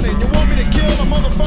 killing. You want me to kill a motherfucker?